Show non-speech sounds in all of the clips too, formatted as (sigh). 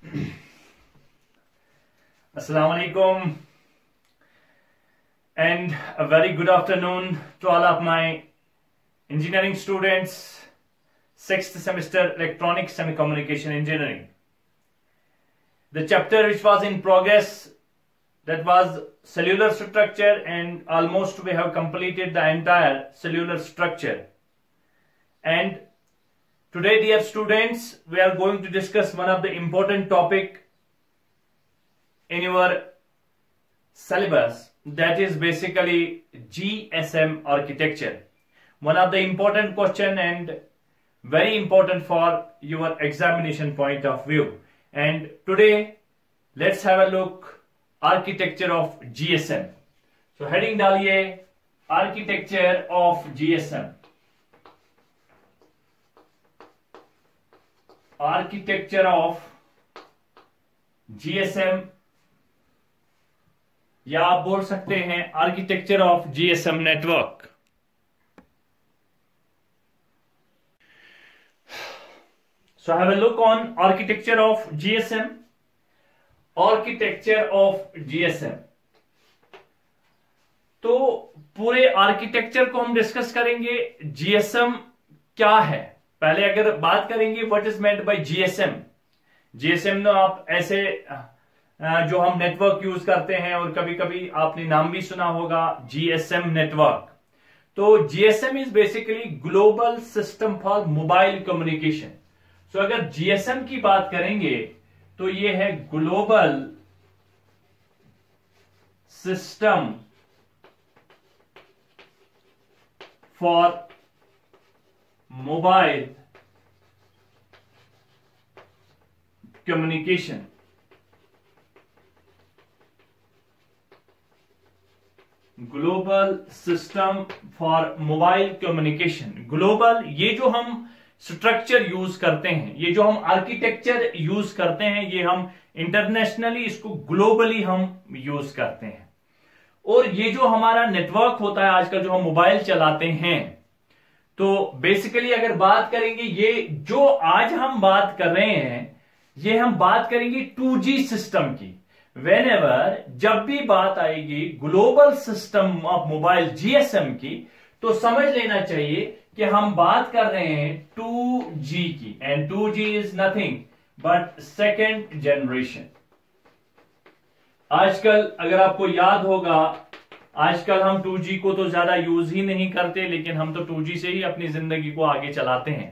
(clears throat) Assalamu alaikum and a very good afternoon to all of my engineering students, sixth semester electronic semi-communication engineering. The chapter which was in progress that was cellular structure and almost we have completed the entire cellular structure. And today dear students, we are going to discuss one of the important topic in your syllabus that is basically GSM architecture. One of the important question and very important for your examination point of view. And today let's have a look architecture of GSM. So heading डालिए architecture of GSM. Architecture of GSM या आप बोल सकते हैं architecture of GSM network so have a look on architecture of GSM architecture of GSM तो पूरे architecture को हम डिस्कस करेंगे जीएसएम क्या है? पहले अगर बात करेंगे what is meant by GSM GSM ना आप ऐसे जो हम नेटवर्क यूज़ करते हैं और कभी कभी आपने नाम भी सुना होगा जीएसएम नेटवर्क तो GSM is basically global system for mobile communication so अगर जीएसएम की बात करेंगे तो ये है global system for mobile communication. Global system for mobile communication. Global, ये जो हम स्ट्रक्चर यूज़ करते हैं, ये जो हम आर्किटेक्चर यूज़ करते हैं, ये हम इंटरनेशनली इसको ग्लोबली हम यूज़ करते हैं। और ये जो हमारा नेटवर्क होता है, आजकल जो हम मोबाइल चलाते हैं तो बेसिकली अगर बात करेंगे ये जो आज हम बात कर रहे हैं, ये हम बात करेंगे 2G सिस्टम की। वेन जब भी बात आएगी global system of mobile GSM की तो समझ लेना चाहिए कि हम बात कर रहे हैं 2G की। And 2G is nothing but second generation आजकल अगर आपको याद होगा आजकल हम 2G को तो ज़्यादा यूज़ ही नहीं करते, लेकिन हम तो 2G से ही अपनी ज़िंदगी को आगे चलाते हैं।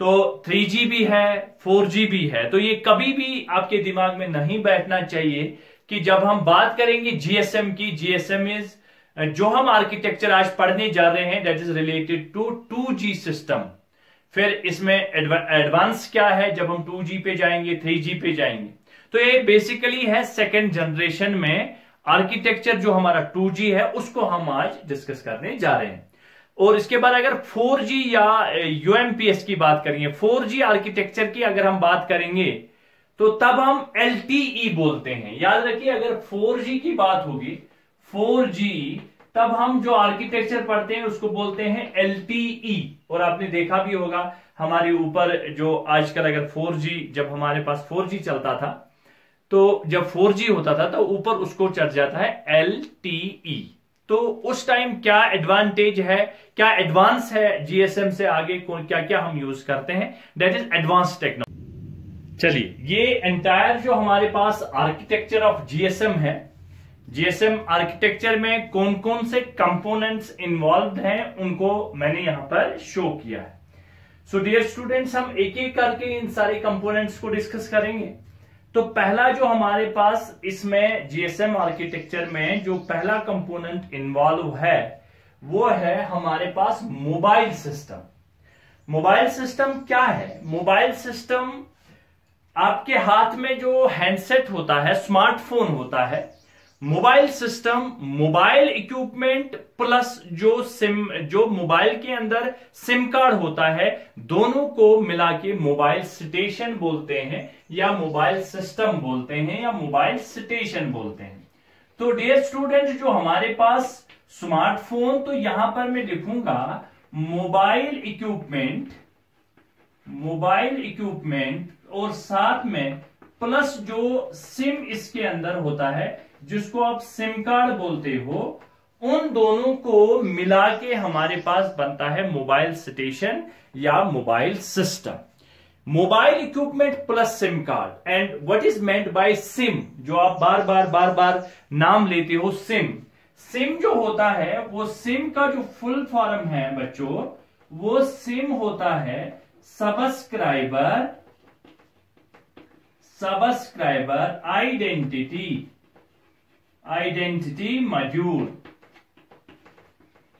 तो 3G भी है 4G भी है तो ये कभी भी आपके दिमाग में नहीं बैठना चाहिए कि जब हम बात करेंगे जीएसएम की जीएसएम इज़ जो हम आर्किटेक्चर आज पढ़ने जा रहे हैं that is related to 2G system फिर इसमें एडवांस क्या है, जब हम 2G पे जाएँगे 3G पे जाएँगे। तो ये बेसिकली है सेकेंड जनरेशन में आर्किटेक्चर जो हमारा 2G है, उसको हम आज डिस्कस करने जा रहे हैं। और इसके बाद अगर 4G या यूएमपीएस की बात करेंगे 4G आर्किटेक्चर की अगर हम बात करेंगे तो तब हम LTE बोलते हैं। याद रखिए, अगर 4G की बात होगी 4G तब हम जो आर्किटेक्चर पढ़ते हैं, उसको बोलते हैं LTE और आपने देखा भी होगा, हमारे ऊपर जो आजकल अगर 4G जब हमारे पास 4G चलता था तो जब 4G होता था तो ऊपर उसको चढ़ जाता है LTE तो उस टाइम क्या एडवांटेज है, क्या एडवांस है जीएसएम से आगे क्या क्या हम यूज़ करते हैं? डेट इज़ एडवांस टेक्नोलॉजी चलिए, ये एंटायर जो हमारे पास आर्किटेक्चर ऑफ़ जीएसएम है जीएसएम आर्किटेक्चर में कौन कौन से कंपोनेंट्स इन्वॉल्व हैं, उनको मैंने यहाँ पर शो किया है। सो डियर स्टूडेंट्स हम एक एक करके इन सारे कंपोनेंट्स को डिस्कस करेंगे। तो पहला जो हमारे पास इसमें जीएसएम आर्किटेक्चर में जो पहला कंपोनेंट इन्वॉल्व है, वो है हमारे पास मोबाइल सिस्टम मोबाइल सिस्टम क्या है? मोबाइल सिस्टम आपके हाथ में जो हैंडसेट होता है स्मार्टफ़ोन होता है mobile system, mobile equipment plus जो सिम, जो मोबाइल के अंदर सिम कार्ड होता है, दोनों को मिला के मोबाइल स्टेशन बोलते हैं, या मोबाइल सिस्टम बोलते हैं, या मोबाइल स्टेशन बोलते हैं। तो डियर स्टूडेंट जो हमारे पास स्मार्टफ़ोन तो यहाँ पर मैं लिखूँगा, मोबाइल इक्विपमेंट मोबाइल इक्विपमेंट, और साथ में प्लस जो सिम इसके अंदर होता है जिसको आप सिम कार्ड बोलते हो, उन दोनों को मिला के हमारे पास बनता है मोबाइल स्टेशन या mobile system. Mobile equipment plus SIM card. And what is meant by SIM जो आप बार बार बार बार नाम लेते हो सिम सिम जो होता है, वो सिम का जो फुल फॉर्म है बच्चों, वो सिम होता है subscriber subscriber identity identity module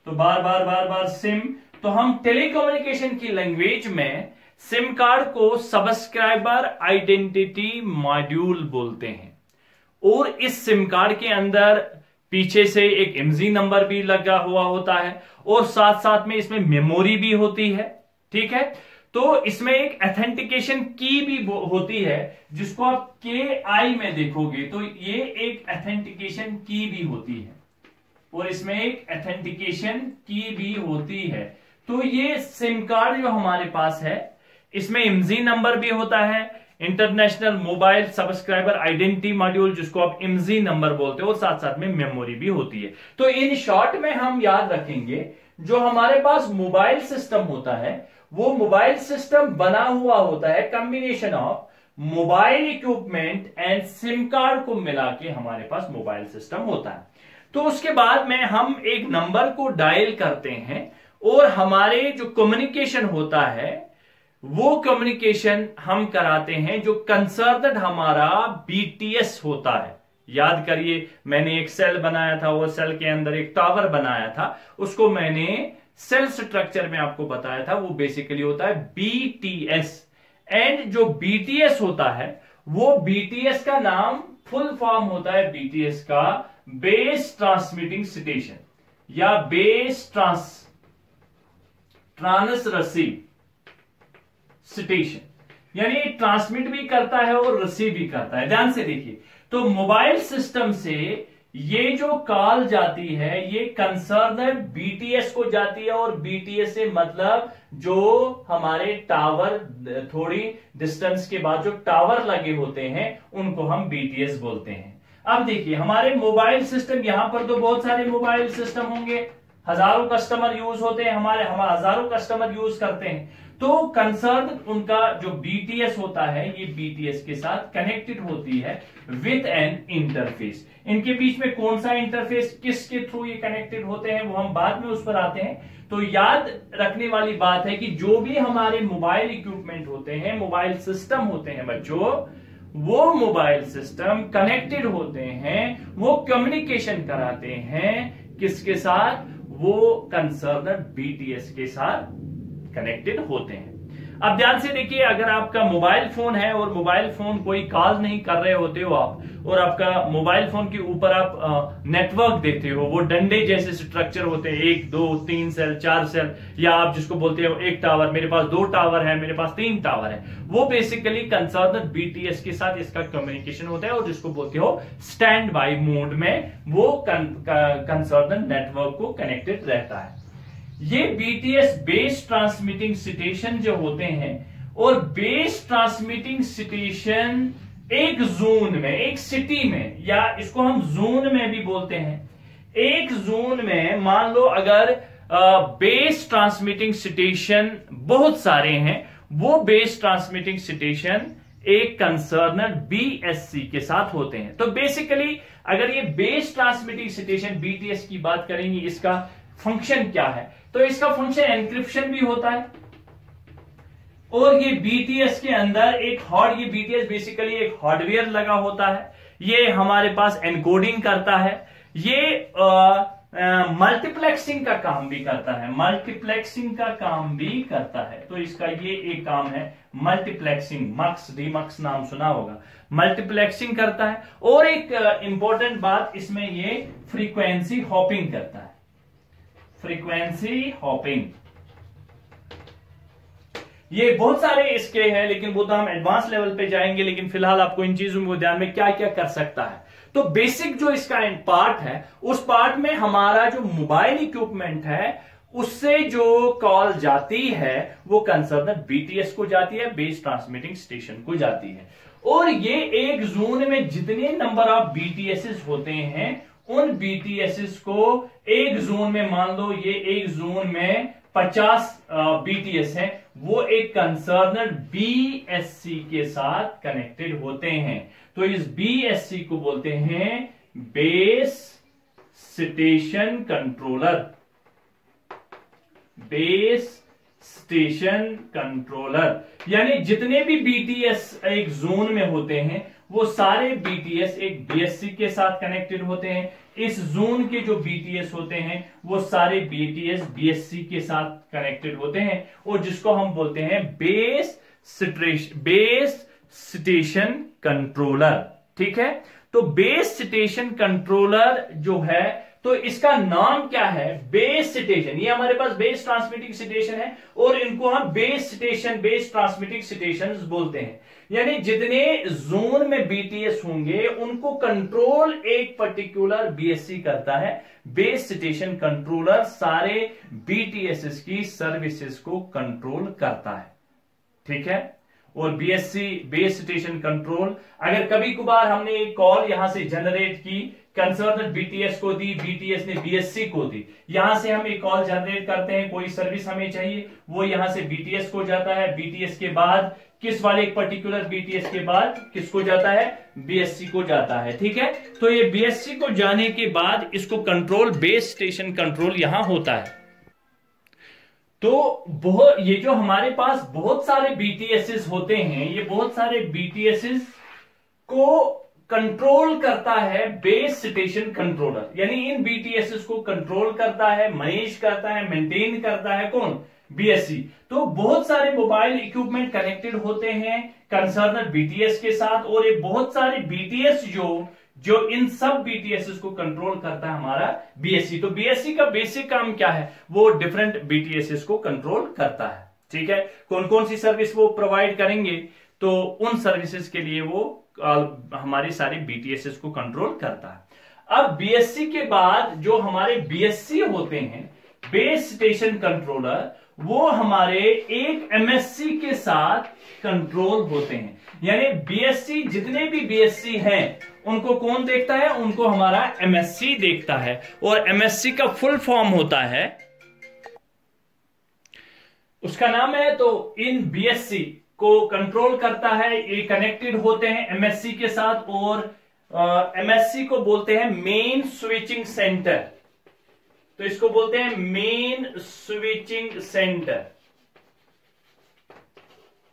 तो बार बार बार बार सिम तो हम टेलीकम्युनिकेशन की लैंग्वेज में सिम कार्ड को सब्सक्राइबर आइडेंटिटी मॉड्यूल बोलते हैं। और इस सिम कार्ड के अंदर पीछे से एक एमजी नंबर भी लगा हुआ होता है और साथ साथ में इसमें मेमोरी भी होती है। ठीक है? तो इसमें एक एथेंटिकेशन की भी होती है, जिसको आप के आई में देखोगे तो ये एक एथेंटिकेशन की भी होती है। और इसमें एक एथेंटिकेशन की भी होती है। तो ये सिम कार्ड जो हमारे पास है, इसमें इमजी नंबर भी होता है international mobile subscriber identity module जिसको आप इमजी नंबर बोलते हो, और साथ साथ में मेमोरी भी होती है। तो इन शॉर्ट में हम याद रखेंगे, जो हमारे पास मोबाइल सिस्टम होता है वो मोबाइल सिस्टम बना हुआ होता है combination of mobile equipment and SIM card को मिला के हमारे पास मोबाइल सिस्टम होता है। तो उसके बाद में हम एक नंबर को डायल करते हैं और हमारे जो कम्युनिकेशन होता है, वो कम्युनिकेशन हम कराते हैं जो कंसर्न हमारा बीटीएस होता है। याद करिए, मैंने एक सेल बनाया था, वो सेल के अंदर एक टावर बनाया था, उसको मैंने सेल स्ट्रक्चर में आपको बताया था, वो बेसिकली होता है बीटीएस एंड जो बीटीएस होता है, वो बीटीएस का नाम फुल फॉर्म होता है बीटीएस का बेस ट्रांसमिटिंग स्टेशन या base trans transceiver station यानी ट्रांसमिट भी करता है और रिसीव भी करता है। ध्यान से देखिए तो मोबाइल सिस्टम से ये जो कॉल जाती है, ये कंसर्न बीटीएस को जाती है और बीटीएस से मतलब जो हमारे टावर थोड़ी डिस्टेंस के बाद जो टावर लगे होते हैं, उनको हम बीटीएस बोलते हैं। अब देखिए, हमारे मोबाइल सिस्टम यहाँ पर तो बहुत सारे मोबाइल सिस्टम होंगे। हज़ारों कस्टमर यूज़ होते हैं, हमारे हम हज़ारों कस्टमर यूज़ करते हैं। तो कंसर्न उनका जो बीटीएस होता है, ये बीटीएस के साथ कनेक्टेड होती है विथ एन इंटरफेस इनके बीच में कौन सा इंटरफेस किसके थ्रू ये कनेक्टेड होते हैं, वो हम बाद में उस पर आते हैं। तो याद रखने वाली बात है कि जो भी हमारे मोबाइल इक्विपमेंट होते हैं मोबाइल सिस्टम होते हैं बच्चों, वो मोबाइल सिस्टम कनेक्टेड होते हैं, वो कम्युनिकेशन कराते हैं किसके साथ? वो कंसर्न बीटीएस के साथ कनेक्टेड होते हैं। अब ध्यान से देखिए, अगर आपका मोबाइल फ़ोन है और मोबाइल फ़ोन कोई कॉल नहीं कर रहे होते हो आप, और आपका मोबाइल फ़ोन के ऊपर आप नेटवर्क देते हो, वो डंडे जैसे स्ट्रक्चर होते हैं, एक, दो, तीन सेल चार सेल या आप जिसको बोलते हो, एक टावर मेरे पास दो टावर है, मेरे पास तीन टावर है, वो बेसिकली कंसर्न बीटीएस के साथ इसका कम्युनिकेशन होता है, और जिसको बोलते हो स्टैंड बाई मोड में वो कंसर्न नेटवर्क को कनेक्टेड रहता है। ये बीटीएस बेस ट्रांसमिटिंग सिटेशन जो होते हैं, और बेस ट्रांसमिटिंग सिटेशन एक जोन में, एक सिटी में, या इसको हम जोन में भी बोलते हैं। एक जोन में मान लो अगर बेस ट्रांसमिटिंग सिटेशन बहुत सारे हैं, वो बेस ट्रांसमिटिंग सिटेशन एक कंसर्नर बीएससी के साथ होते हैं। तो बेसिकली अगर ये बेस ट्रांसमिटिंग सिटेशन बीटीएस की बात करेंगे, इसका फ़ंक्शन क्या है? तो इसका फ़ंक्शन एनक्रिप्शन भी होता है। और ये बीटीएस के अंदर एक हॉट ये बीटीएस बेसिकली एक हार्डवेयर लगा होता है। ये हमारे पास एनकोडिंग करता है। ये मल्टीप्लेक्सिंग का काम भी करता है। मल्टीप्लेक्सिंग का काम भी करता है। तो इसका ये एक काम है मल्टीप्लेक्सिंग मक्स डीमक्स नाम सुना होगा। मल्टीप्लेक्सिंग करता है। और एक इंपॉर्टेंट बात, इसमें ये फ्रीक्वेंसी हॉपिंग करता है। फ्रीक्वेंसी हॉपिंग ये बहुत सारे इसके हैं, लेकिन वो तो हम एडवांस लेवल पे जाएँगे, लेकिन फ़िलहाल आपको इन चीज़ों को ध्यान में क्या क्या कर सकता है। तो बेसिक जो इसका पार्ट है, उस पार्ट में हमारा जो मोबाइल इक्विपमेंट है, उससे जो कॉल जाती है, वो कंसर्न बीटीएस को जाती है बेस ट्रांसमिटिंग स्टेशन को जाती है। और ये एक जोन में जितने नंबर ऑफ़ बीटीएस होते हैं उन बीटीएस को एक जोन में मान लो, ये एक जोन में 50 बीटीएस है। वो एक कंसर्नर बीएससी के साथ कनेक्टेड होते हैं। तो इस बीएससी को बोलते हैं base station controller base station controller यानी जितने भी बीटीएस एक जोन में होते हैं वो सारे बीटीएस एक बीएससी के साथ कनेक्टेड होते हैं। इस जोन के जो बीटीएस होते हैं, वो सारे बीटीएस बीएससी के साथ कनेक्टेड होते हैं और जिसको हम बोलते हैं base station base station controller ठीक है? तो बेस स्टेशन कंट्रोलर जो है तो इसका नाम क्या है? बेस स्टेशन ये हमारे पास बेस ट्रांसमिटिंग स्टेशन है और इनको हम base station base transmitting station बोलते हैं। यानी जितने जोन में बीटीएस होंगे, उनको कंट्रोल एक पर्टिकुलर बीएससी करता है। बेस स्टेशन कंट्रोलर सारे बीटीएस की सर्विसेज़ को कंट्रोल करता है। ठीक है? और बीएससी बेस स्टेशन कंट्रोल अगर कभी कभार हमने एक कॉल यहाँ से जनरेट की कंसर्न बीटीएस को दी बीटीएस ने बीएससी को दी। यहाँ से हम एक कॉल जनरेट करते हैं, कोई सर्विस हमें चाहिए, वो यहाँ से बीटीएस को जाता है। बीटीएस के बाद किस वाले एक पर्टिकुलर बीटीएस के बाद किसको जाता है? बीएससी को जाता है, ठीक है? तो ये बीएससी को जाने के बाद इसको कंट्रोल बेस स्टेशन कंट्रोल यहाँ होता है। तो बहुत, ये जो हमारे पास बहुत सारे बीटीएस होते हैं, ये बहुत सारे बीटीएस को कंट्रोल करता है बेस स्टेशन कंट्रोलर यानी इन बीटीएस को कंट्रोल करता है मैनेज करता है मेंटेन करता है कौन? बीएससी तो बहुत सारे मोबाइल इक्विपमेंट कनेक्टेड होते हैं कंसर्नर बीटीएस के साथ, और ये बहुत सारे बीटीएस जो जो इन सब बीटीएस को कंट्रोल करता है हमारा बीएससी तो बीएससी का बेसिक काम क्या है? वो डिफरेंट बीटीएस को कंट्रोल करता है। ठीक है? कौन कौन सी सर्विस वो प्रोवाइड करेंगे? तो उन सर्विसेज़ के लिए वो हमारी सारी बीटीएस को कंट्रोल करता है। अब बीएससी के बाद जो हमारे बीएससी होते हैं बेस स्टेशन कंट्रोलर वो हमारे एक एमएससी के साथ कंट्रोल होते हैं। यानी बीएससी जितने भी बीएससी हैं उनको कौन देखता है? उनको हमारा एमएससी देखता है। और एमएससी का फुल फॉर्म होता है। उसका नाम है तो इन बीएससी को कंट्रोल करता है। ये कनेक्टेड होते हैं एमएससी के साथ और एमएससी को बोलते हैं मेन स्विचिंग सेंटर तो इसको बोलते हैं main switching centre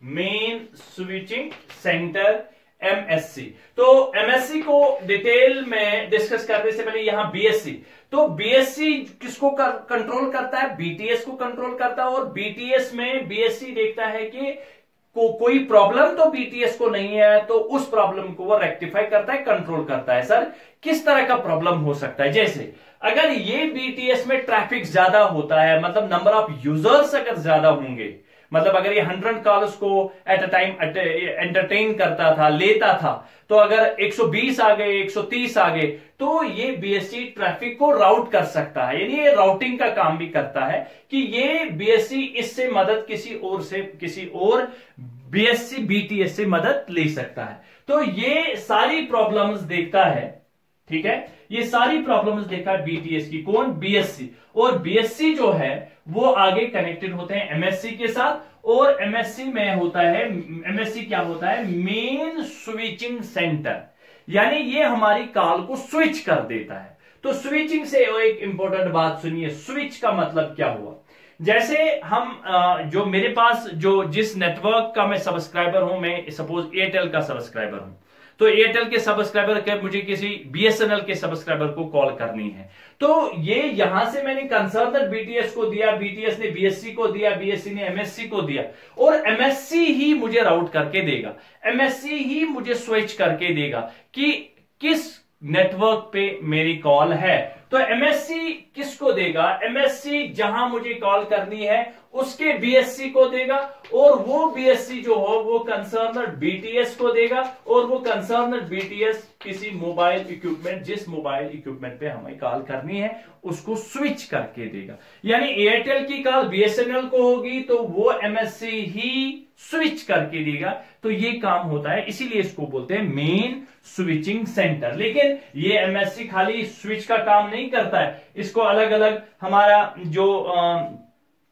main switching centre MSC तो एमएससी को डिटेल में डिस्कस करने से पहले यहाँ बीएससी तो बीएससी किसको कर, कंट्रोल करता है? बीटीएस को कंट्रोल करता है और बीटीएस में बीएससी देखता है कि को कोई प्रॉब्लम तो बीटीएस को नहीं है तो उस प्रॉब्लम को वो रेक्टिफाई करता है कंट्रोल करता है। सर किस तरह का प्रॉब्लम हो सकता है? जैसे अगर ये बीटीएस में ट्रैफ़िक ज़्यादा होता है मतलब नंबर ऑफ़ यूज़र्स अगर ज़्यादा होंगे मतलब अगर ये हंड्रेड कॉल्स को एट अ टाइम एंटरटेन करता था, लेता था तो अगर 120 आ गए 130 आ गए तो ये बीएससी ट्रैफ़िक को राउट कर सकता है। यानी ये राउटिंग का काम भी करता है कि ये बीएससी इससे मदद किसी और से, किसी और बीएससी बीटीएस से मदद ले सकता है। तो ये सारी प्रॉब्लम्स देखता है, ठीक है? ये सारी प्रॉब्लम्स देखा बीटीएस की। कौन? बीएससी और बीएससी जो है, वो आगे कनेक्टेड होते हैं एमएससी के साथ। और एमएससी में होता है एमएससी क्या होता है? मेन स्विचिंग सेंटर यानी ये हमारी कॉल को स्विच कर देता है। तो स्विचिंग से एक इंपॉर्टेंट बात सुनिए। स्विच का मतलब क्या हुआ? जैसे हम जो मेरे पास, जो जिस नेटवर्क का मैं सब्सक्राइबर हूँ, मैं सपोज़ एयरटेल का सब्सक्राइबर हूँ। तो एयरटेल के सब्सक्राइबर के, मुझे किसी बीएसएनएल के सब्सक्राइबर को कॉल करनी है। तो ये यहाँ से मैंने कंसर्न बीटीएस को दिया बीटीएस ने बीएससी को दिया बीएससी ने एमएससी को दिया, और एमएससी ही मुझे राउट करके देगा। एमएससी ही मुझे स्विच करके देगा कि किस नेटवर्क पे मेरी कॉल है। तो एमएससी किसको देगा? एमएससी जहाँ मुझे कॉल करनी है उसके बीएससी को देगा और वो बीएससी जो हो वो कंसर्न बीटीएस को देगा और वो कंसर्न बीटीएस किसी मोबाइल इक्विपमेंट जिस मोबाइल इक्विपमेंट पे हमें कॉल करनी है उसको स्विच करके देगा। यानी एयरटेल की कॉल बीएसएनएल को होगी तो वो एमएससी ही स्विच करके देगा। तो ये काम होता है इसीलिए इसको बोलते हैं मेन स्विचिंग सेंटर लेकिन ये एमएससी खाली स्विच का काम नहीं करता है। इसको अलग अलग हमारा जो आ,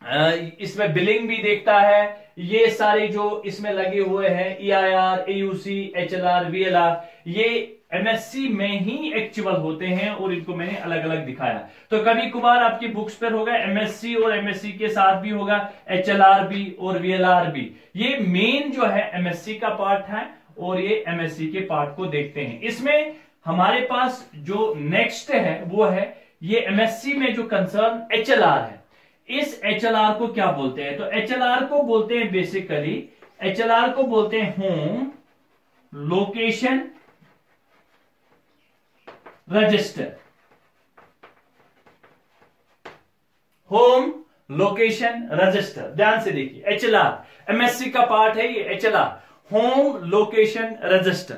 इसमें बिलिंग भी देखता है। ये सारे जो इसमें लगे हुए हैं E I R A U C H L R V L R ये एमएससी में ही एक्चुअल होते हैं और इनको मैंने अलग अलग दिखाया। तो कभी कुमार आपकी बुक्स पर होगा एमएससी और एमएससी के साथ भी होगा एच एल आर बी और वी एल आर बी ये मेन जो है एमएससी का पार्ट है और ये एमएससी के पार्ट को देखते हैं। इसमें हमारे पास जो नेक्स्ट है, वो है, ये एमएससी में जो कंसर्न एच एल आर है। इस एचएलआर को क्या बोलते हैं? तो एचएलआर को बोलते हैं बेसिकली एचएलआर को बोलते हैं home location register home location register ध्यान से देखिए एच एल आर एमएससी का पार्ट है ये H L R home location register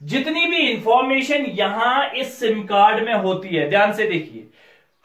जितनी भी इंफॉर्मेशन यहाँ इस सिम कार्ड में होती है, ध्यान से देखिए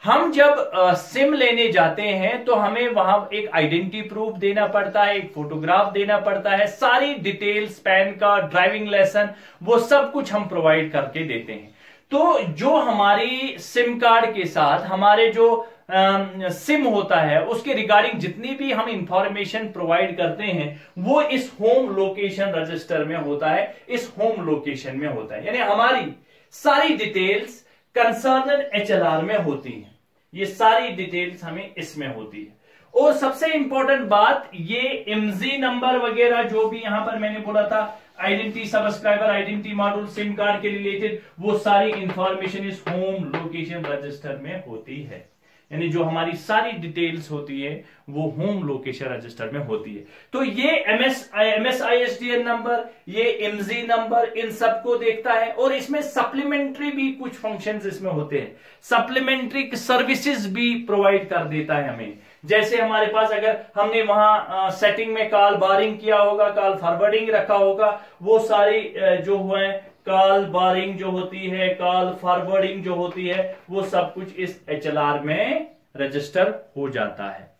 हम जब सिम लेने जाते हैं तो हमें वहाँ एक आइडेंटिटी प्रूफ देना पड़ता है, एक फोटोग्राफ देना पड़ता है, सारी डिटेल्स पैन का ड्राइविंग लाइसेंस वो सब कुछ हम प्रोवाइड करके देते हैं। तो जो हमारी सिम कार्ड के साथ, हमारे जो सिम होता है, उसके रिगार्डिंग जितनी भी हम इंफॉर्मेशन प्रोवाइड करते हैं, वो इस होम लोकेशन रजिस्टर में होता है, इस होम लोकेशन में होता है। यानी हमारी सारी डिटेल्स कंसर्न एचएलआर में होती है। ये सारी डिटेल्स हमें इसमें होती है। और सबसे इंपॉर्टेंट बात, ये एमजी नंबर वगैरह जो भी यहाँ पर मैंने बोला था identity subscriber identity module SIM card के रिलेटेड वो सारी इंफॉर्मेशन इस होम लोकेशन रजिस्टर में होती है। यानी जो हमारी सारी डिटेल्स होती है, वो होम लोकेशन रजिस्टर में होती है। तो ये M S M S I S D N number ये एमजी नंबर इन सबको देखता है और इसमें सप्लीमेंट्री भी कुछ फ़ंक्शंस इसमें होते हैं। सप्लीमेंट्री सर्विसेज़ भी प्रोवाइड कर देता है हमें। जैसे हमारे पास अगर हमने वहाँ सेटिंग में कॉल बारिंग किया होगा कॉल फॉरवर्डिंग रखा होगा, वो सारी जो हुए कॉल बारिंग जो होती है, कॉल फॉरवर्डिंग जो होती है, वो सब कुछ इस एचएलआर में रजिस्टर हो जाता है।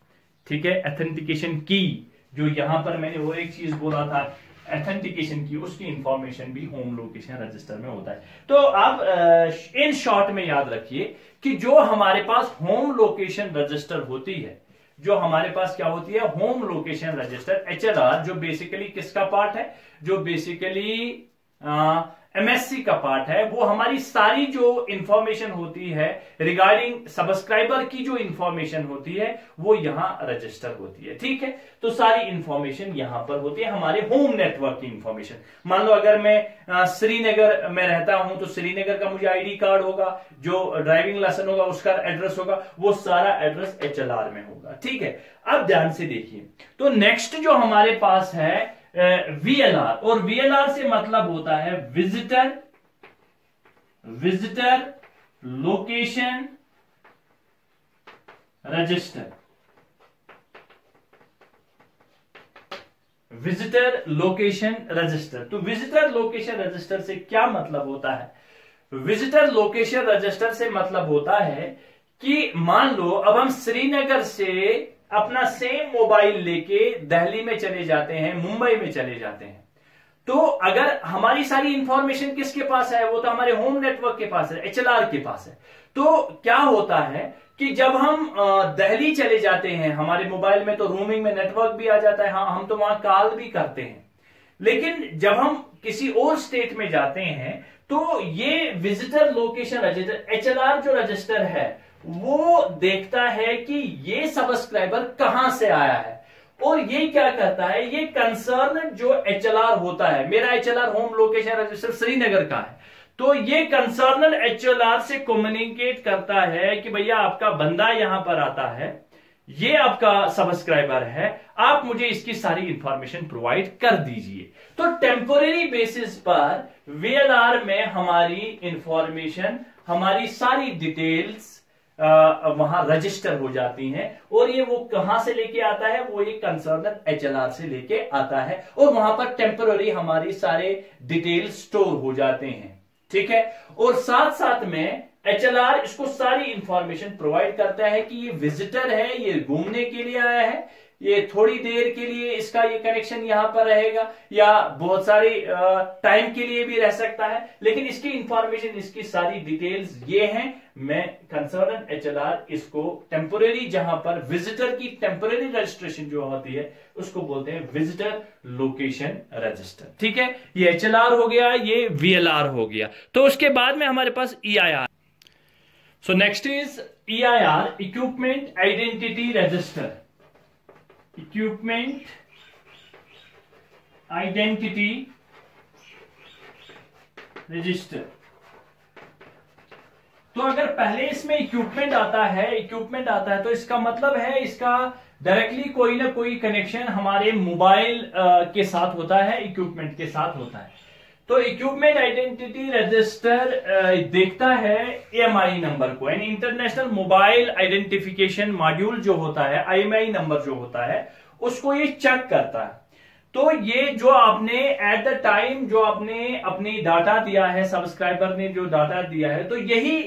ठीक है? एथेंटिकेशन की, जो यहाँ पर मैंने वो एक चीज़ बोला था एथेंटिकेशन की, उसकी इंफॉर्मेशन भी होम लोकेशन रजिस्टर में होता है। तो आप इन शॉर्ट में याद रखिए कि जो हमारे पास होम लोकेशन रजिस्टर होती है, जो हमारे पास क्या होती है? होम लोकेशन रजिस्टर एचएलआर जो बेसिकली किसका पार्ट है? जो बेसिकली एमएससी का पार्ट है, वो हमारी सारी जो इंफॉर्मेशन होती है रिगार्डिंग सब्सक्राइबर की जो इंफॉर्मेशन होती है, वो यहाँ रजिस्टर होती है, ठीक है? तो सारी इंफॉर्मेशन यहाँ पर होती है, हमारे होम नेटवर्क की इंफॉर्मेशन मान लो अगर मैं श्रीनगर में रहता हूँ तो श्रीनगर का मुझे आईडी कार्ड होगा, जो ड्राइविंग लाइसेंस होगा, उसका एड्रेस होगा, वो सारा एड्रेस एच में होगा, ठीक है? अब ध्यान से देखिए। तो नेक्स्ट जो हमारे पास है वीएलआर और वीएलआर से मतलब होता है visitor visitor location register visitor location register तो विजिटर लोकेशन रजिस्टर से क्या मतलब होता है? विजिटर लोकेशन रजिस्टर से मतलब होता है कि मान लो, अब हम श्रीनगर से अपना सेम मोबाइल लेके दिल्ली में चले जाते हैं, मुंबई में चले जाते हैं। तो अगर हमारी सारी इंफॉर्मेशन किसके पास है? वो तो हमारे होम नेटवर्क के पास है एचएलआर के पास है। तो क्या होता है कि जब हम दिल्ली चले जाते हैं, हमारे मोबाइल में तो रूमिंग में नेटवर्क भी आ जाता है हाँ हम तो वहाँ कॉल भी करते हैं। लेकिन जब हम किसी और स्टेट में जाते हैं तो ये विजिटर लोकेशन रजिस्टर एचएलआर जो रजिस्टर है वो देखता है कि ये सब्सक्राइबर कहाँ से आया है। और ये क्या करता है? ये कंसर्न जो एचएलआर होता है, मेरा HLR home location register Srinagar का है। तो ये कंसर्न एच से कम्युनिकेट करता है कि भैया आपका बंदा यहाँ पर आता है, ये आपका सब्सक्राइबर है, आप मुझे इसकी सारी इंफॉर्मेशन प्रोवाइड कर दीजिए। तो टेम्पोरेरी बेसिस पर वीएलआर में हमारी इंफॉर्मेशन हमारी सारी डिटेल्स वहाँ रजिस्टर हो जाती हैं। और ये वो कहाँ से लेके आता है? वो ये कंसर्न एचएलआर से लेके आता है। और वहाँ पर टेम्पररी हमारी सारे डिटेल स्टोर हो जाते हैं। ठीक है? और साथ साथ में एचएलआर इसको सारी इंफॉर्मेशन प्रोवाइड करता है कि ये विजिटर है, ये घूमने के लिए आया है ये थोड़ी देर के लिए इसका ये कनेक्शन यहाँ पर रहेगा, या बहुत सारी टाइम के लिए भी रह सकता है। लेकिन इसकी इंफॉर्मेशन इसकी सारी डिटेल्स ये हैं। मैं कंसर्न एचएलआर इसको टेम्पोरेरी जहाँ पर विजिटर की टेम्पोरेरी रजिस्ट्रेशन जो होती है, उसको बोलते हैं विजिटर लोकेशन रजिस्टर ठीक है? ये एचएलआर हो गया, ये वीएलआर हो गया। तो उसके बाद में हमारे पास EIR so next is EIR equipment identity register equipment identity register तो अगर पहले इसमें इक्विपमेंट आता है इक्विपमेंट आता है तो इसका मतलब है इसका डायरेक्टली कोई ना कोई कनेक्शन हमारे मोबाइल के साथ होता है इक्विपमेंट के साथ होता है। तो इक्विपमेंट आइडेंटिटी रजिस्टर देखता है एएमआई नंबर को। यानी इंटरनेशनल मोबाइल आइडेंटिफिकेशन मॉड्यूल जो होता है आईएमआई नंबर जो होता है, उसको ये चेक करता है। तो ये जो आपने एट द टाइम जो आपने अपनी डाटा दिया है सब्सक्राइबर ने जो डाटा दिया है तो यही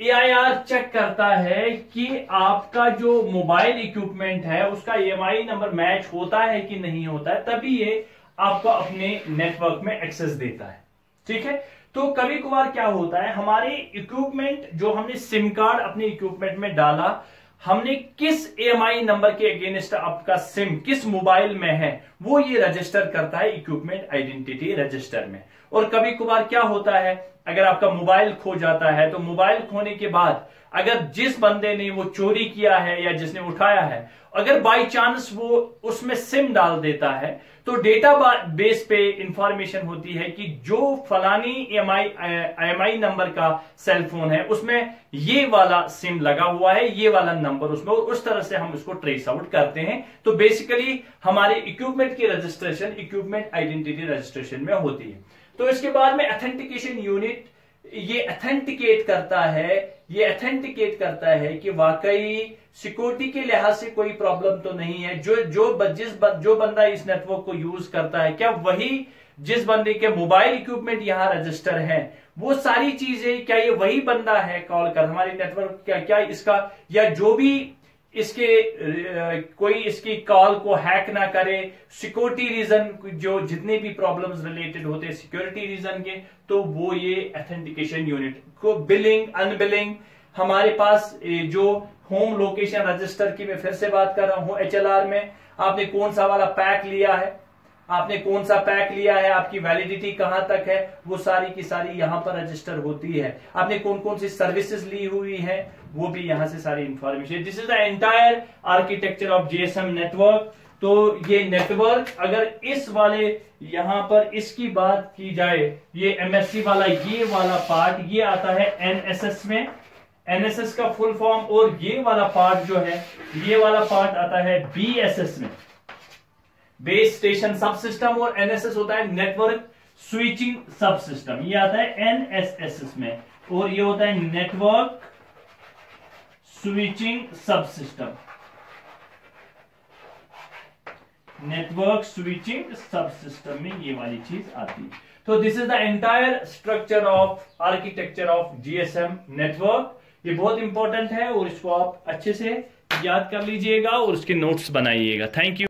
एआईआर चेक करता है कि आपका जो मोबाइल इक्विपमेंट है, उसका ईएमआई नंबर मैच होता है कि नहीं होता है। तभी ये आपको अपने नेटवर्क में एक्सेस देता है। ठीक है? तो कभी कभार क्या होता है, हमारे इक्विपमेंट जो हमने सिम कार्ड अपने इक्विपमेंट में डाला, हमने किस एएमआई नंबर के अगेंस्ट आपका सिम किस मोबाइल में है, वो ये रजिस्टर करता है इक्विपमेंट आइडेंटिटी रजिस्टर में। और कभी कभार क्या होता है, अगर आपका मोबाइल खो जाता है तो मोबाइल खोने के बाद अगर जिस बंदे ने वो चोरी किया है या जिसने उठाया है, अगर बाई चांस वो उसमें सिम डाल देता है तो डेटा बेस पे इंफॉर्मेशन होती है कि जो फलानी एम आई नंबर का सेल फ़ोन है, उसमें ये वाला सिम लगा हुआ है, ये वाला नंबर उसमें, और उस तरह से हम उसको ट्रेस आउट करते हैं। तो बेसिकली हमारे इक्विपमेंट की रजिस्ट्रेशन इक्विपमेंट आइडेंटिटी रजिस्ट्रेशन में होती है। तो इसके बाद में अथेंटिकेशन यूनिट ये अथेंटिकेट करता है ये अथेंटिकेट करता है कि वाकई सिक्योरिटी के लिहाज से कोई प्रॉब्लम तो नहीं है। जो जो जिस जो बंदा इस नेटवर्क को यूज़ करता है, क्या वही जिस बंदे के मोबाइल इक्विपमेंट यहाँ रजिस्टर है, वो सारी चीज़ें, क्या ये वही बंदा है कॉल कर? हमारे नेटवर्क क्या क्या इसका, या जो भी इसके कोई इसकी कॉल को हैक ना करे। सिक्योरिटी रीजन जो जितने भी प्रॉब्लम्स रिलेटेड होते हैं, सिक्योरिटी रीजन के तो वो ये अथेंटिकेशन यूनिट को बिलिंग अनबिलिंग हमारे पास जो होम लोकेशन रजिस्टर की मैं फिर से बात कर रहा हूँ एचएलआर में, आपने कौन सा वाला पैक लिया है? आपने कौन सा पैक लिया है? आपकी वैलिडिटी कहाँ तक है? वो सारी की सारी यहाँ पर रजिस्टर होती है। आपने कौन कौन सी सर्विसेज़ ली हुई है? वो भी यहाँ से सारी information this is the entire architecture of GSM network तो ये नेटवर्क अगर इस वाले यहाँ पर इसकी बात की जाए, ये एमएससी वाला, ये वाला पार्ट ये आता है एनएसएस में। एनएसएस का फुल फॉर्म और ये वाला पार्ट जो है, ये वाला पार्ट आता है बीएसएस में। बेस स्टेशन सब सिस्टम और एनएसएस होता है नेटवर्क स्विचिंग सब सिस्टम ये आता है एनएसएस में और ये होता है network switching subsystem network switching subsystem में ये वाली चीज़ आती है। तो this is the entire structure of architecture of GSM network ये बहुत इंपॉर्टेंट है और इसको आप अच्छे से याद कर लीजिएगा और उसके नोट्स बनाइएगा। Thank you